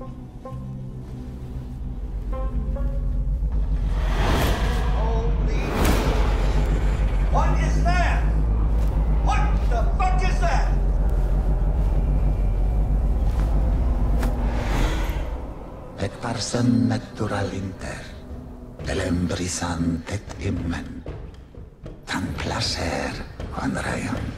Et parsem natural inter, delembrisant et immen. Tan placer, quan reiam.